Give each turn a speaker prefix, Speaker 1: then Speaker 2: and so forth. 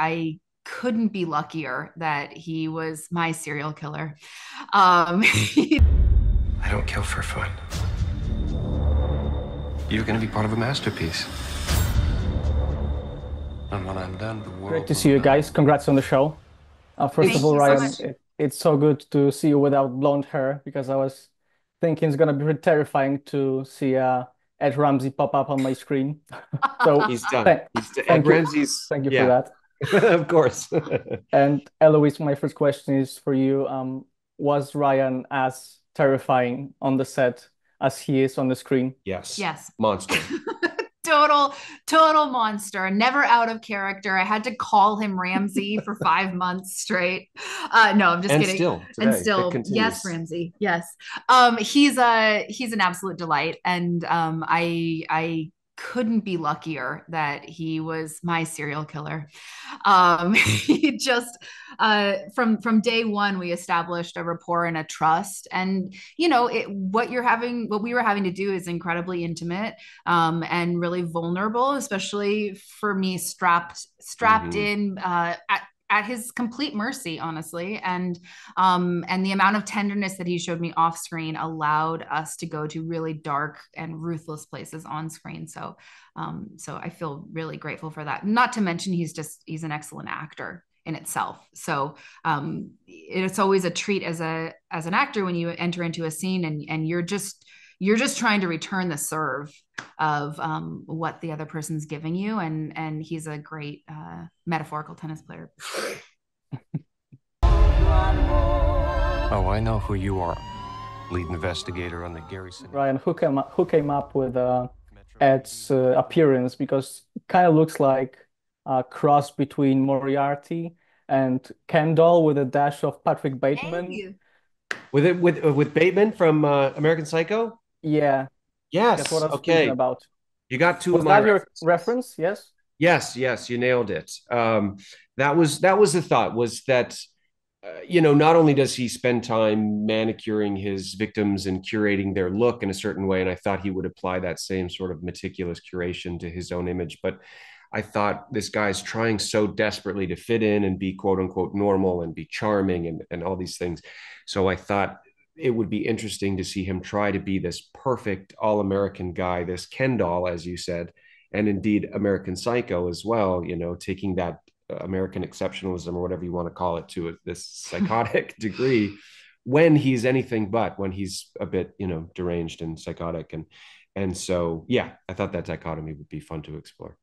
Speaker 1: I couldn't be luckier that he was my serial killer. Um,
Speaker 2: I don't kill for fun. You're going to be part of a masterpiece. And when I'm done, the world.
Speaker 3: Great to see you guys. Congrats on the show. Uh, first
Speaker 1: Thank
Speaker 3: of all,
Speaker 1: you so
Speaker 3: Ryan, it, it's so good to see you without blonde hair because I was thinking it's gonna be pretty terrifying to see uh, Ed Ramsey pop up on my screen. So
Speaker 4: He's done.
Speaker 3: thank,
Speaker 4: He's done.
Speaker 3: thank
Speaker 4: Ed
Speaker 3: you.
Speaker 4: Ramsey's.
Speaker 3: thank you
Speaker 4: yeah,
Speaker 3: for that.
Speaker 4: of course.
Speaker 3: And Eloise, my first question is for you. Um, was Ryan as terrifying on the set as he is on the screen?
Speaker 4: yes.
Speaker 1: yes.
Speaker 4: Monster.
Speaker 1: total total monster never out of character i had to call him ramsey for five months straight uh no i'm just
Speaker 4: and
Speaker 1: kidding
Speaker 4: still,
Speaker 1: and
Speaker 4: today, it
Speaker 1: still yes ramsey yes um he's a he's an absolute delight and um i i couldn't be luckier that he was my serial killer um he just uh from from day one we established a rapport and a trust and you know it, what you're having what we were having to do is incredibly intimate um and really vulnerable especially for me strapped strapped
Speaker 4: Mhm.
Speaker 1: in uh at at his complete mercy honestly. And um and the amount of tenderness that he showed me off screen allowed us to go to really dark and ruthless places on screen. So um so i feel really grateful for that. Not to mention he's just he's an excellent actor in itself. So um it's always a treat as a as an actor when you enter into a scene and and you're just you're just trying to return the serve of um, what the other person's giving you and and he's a great uh, metaphorical tennis player
Speaker 2: Oh, I know who you are. Lead investigator on the Gary Sinise.
Speaker 3: Ryan, who came up, who came up with uh, Ed's uh, appearance because it kind of looks like a cross between Moriarty and Ken doll with a dash of Patrick Bateman.
Speaker 1: Hey.
Speaker 4: With it with uh, with Bateman from uh, American Psycho.
Speaker 3: Yeah,
Speaker 4: Yes.
Speaker 3: that's what I was
Speaker 4: okay.
Speaker 3: about.
Speaker 4: You got two
Speaker 3: Was
Speaker 4: of my
Speaker 3: that your
Speaker 4: references.
Speaker 3: reference? Yes.
Speaker 4: Yes, yes, you nailed it. Um, that was that was the thought was that uh, you know not only does he spend time manicuring his victims and curating their look in a certain way, and I thought he would apply that same sort of meticulous curation to his own image, but I thought this guy's trying so desperately to fit in and be quote unquote normal and be charming and and all these things. So I thought it would be interesting to see him try to be this perfect all-American guy, this Ken doll, as you said and indeed American Psycho as well, you know, taking that uh, American exceptionalism or whatever you want to call it to this psychotic degree when he's anything but when he's a bit, you know, deranged and psychotic and and so yeah, I thought that dichotomy would be fun to explore.